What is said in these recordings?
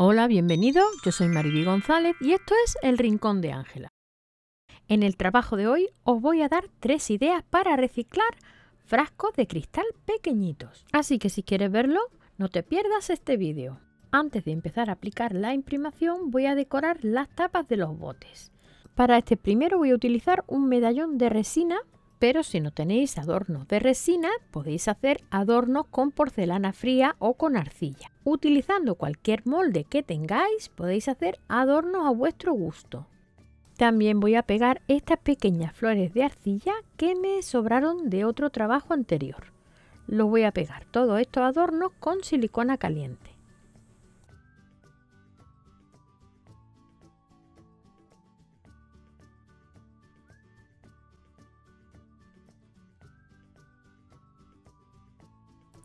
Hola, bienvenido. Yo soy Mariby González y esto es El Rincón de Ángela. En el trabajo de hoy os voy a dar tres ideas para reciclar frascos de cristal pequeñitos. Así que si quieres verlo, no te pierdas este vídeo. Antes de empezar a aplicar la imprimación voy a decorar las tapas de los botes. Para este primero voy a utilizar un medallón de resina pero si no tenéis adornos de resina, podéis hacer adornos con porcelana fría o con arcilla. Utilizando cualquier molde que tengáis, podéis hacer adornos a vuestro gusto. También voy a pegar estas pequeñas flores de arcilla que me sobraron de otro trabajo anterior. Los voy a pegar todos estos adornos con silicona caliente.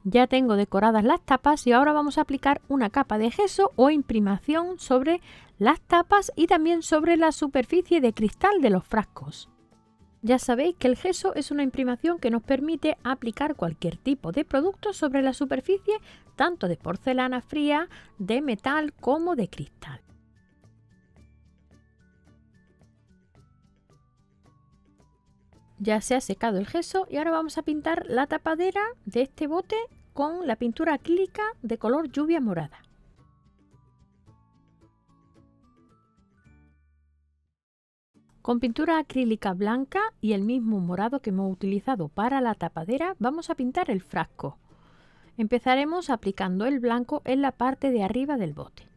Ya tengo decoradas las tapas y ahora vamos a aplicar una capa de gesso o imprimación sobre las tapas y también sobre la superficie de cristal de los frascos. Ya sabéis que el gesso es una imprimación que nos permite aplicar cualquier tipo de producto sobre la superficie, tanto de porcelana fría, de metal como de cristal. Ya se ha secado el gesso y ahora vamos a pintar la tapadera de este bote con la pintura acrílica de color lluvia morada. Con pintura acrílica blanca y el mismo morado que hemos utilizado para la tapadera vamos a pintar el frasco. Empezaremos aplicando el blanco en la parte de arriba del bote.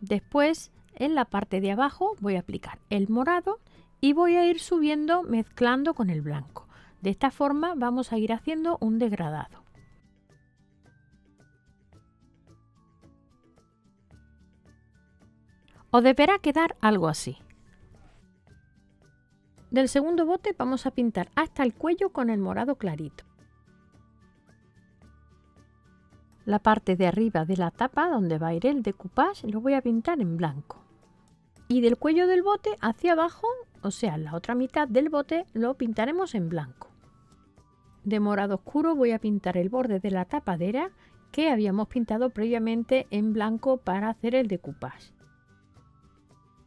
Después en la parte de abajo voy a aplicar el morado y voy a ir subiendo mezclando con el blanco. De esta forma vamos a ir haciendo un degradado. Os deberá quedar algo así. Del segundo bote vamos a pintar hasta el cuello con el morado clarito. La parte de arriba de la tapa donde va a ir el decoupage lo voy a pintar en blanco. Y del cuello del bote hacia abajo o sea, la otra mitad del bote lo pintaremos en blanco. De morado oscuro voy a pintar el borde de la tapadera que habíamos pintado previamente en blanco para hacer el decoupage.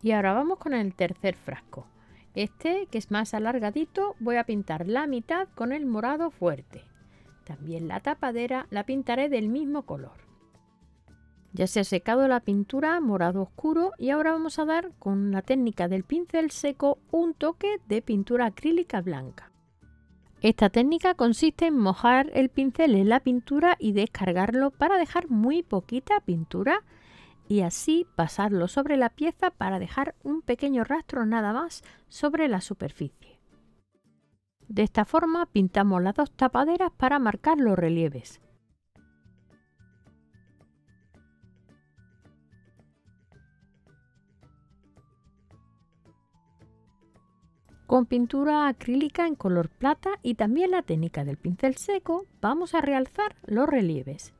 Y ahora vamos con el tercer frasco. Este, que es más alargadito, voy a pintar la mitad con el morado fuerte. También la tapadera la pintaré del mismo color. Ya se ha secado la pintura morado oscuro y ahora vamos a dar con la técnica del pincel seco un toque de pintura acrílica blanca. Esta técnica consiste en mojar el pincel en la pintura y descargarlo para dejar muy poquita pintura y así pasarlo sobre la pieza para dejar un pequeño rastro nada más sobre la superficie. De esta forma pintamos las dos tapaderas para marcar los relieves. Con pintura acrílica en color plata y también la técnica del pincel seco vamos a realzar los relieves.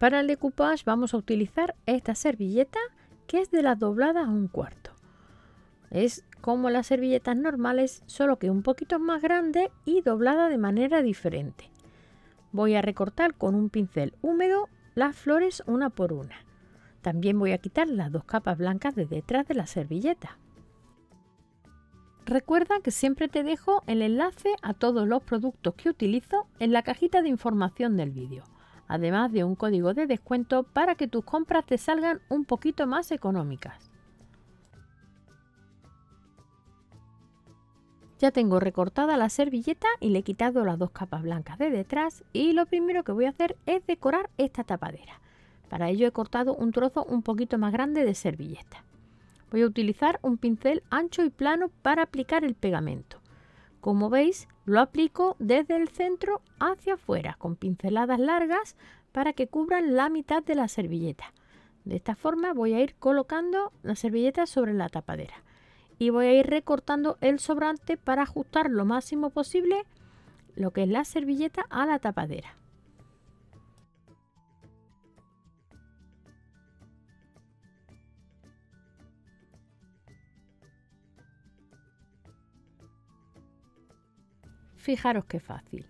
Para el decoupage vamos a utilizar esta servilleta que es de la doblada a un cuarto. Es como las servilletas normales, solo que un poquito más grande y doblada de manera diferente. Voy a recortar con un pincel húmedo las flores una por una. También voy a quitar las dos capas blancas de detrás de la servilleta. Recuerda que siempre te dejo el enlace a todos los productos que utilizo en la cajita de información del vídeo, además de un código de descuento para que tus compras te salgan un poquito más económicas. Ya tengo recortada la servilleta y le he quitado las dos capas blancas de detrás y lo primero que voy a hacer es decorar esta tapadera. Para ello he cortado un trozo un poquito más grande de servilleta. Voy a utilizar un pincel ancho y plano para aplicar el pegamento. Como veis, lo aplico desde el centro hacia afuera con pinceladas largas para que cubran la mitad de la servilleta. De esta forma voy a ir colocando la servilleta sobre la tapadera y voy a ir recortando el sobrante para ajustar lo máximo posible lo que es la servilleta a la tapadera. Fijaros qué fácil.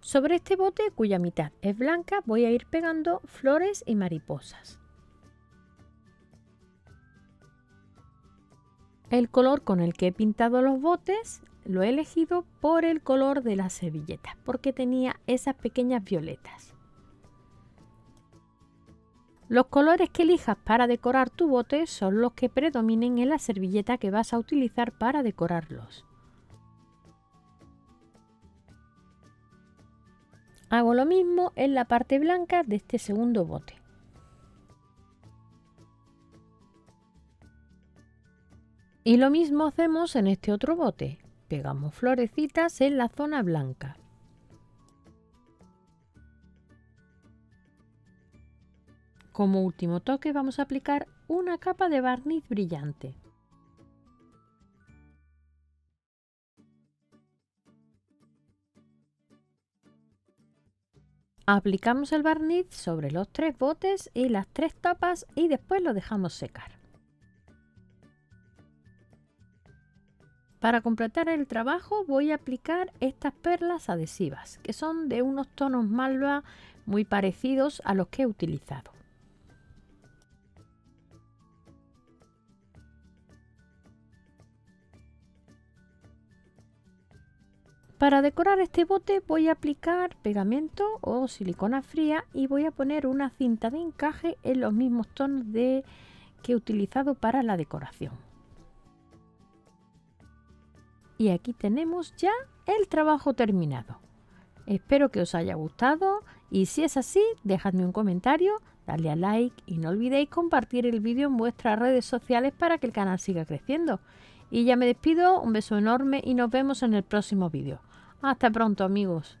Sobre este bote, cuya mitad es blanca, voy a ir pegando flores y mariposas. El color con el que he pintado los botes lo he elegido por el color de las servilletas, porque tenía esas pequeñas violetas. Los colores que elijas para decorar tu bote son los que predominen en la servilleta que vas a utilizar para decorarlos. Hago lo mismo en la parte blanca de este segundo bote. Y lo mismo hacemos en este otro bote. Pegamos florecitas en la zona blanca. Como último toque vamos a aplicar una capa de barniz brillante. Aplicamos el barniz sobre los tres botes y las tres tapas y después lo dejamos secar. Para completar el trabajo voy a aplicar estas perlas adhesivas que son de unos tonos malva muy parecidos a los que he utilizado. Para decorar este bote voy a aplicar pegamento o silicona fría y voy a poner una cinta de encaje en los mismos tonos de, que he utilizado para la decoración. Y aquí tenemos ya el trabajo terminado. Espero que os haya gustado y si es así, dejadme un comentario, darle a like y no olvidéis compartir el vídeo en vuestras redes sociales para que el canal siga creciendo. Y ya me despido, un beso enorme y nos vemos en el próximo vídeo. Hasta pronto amigos.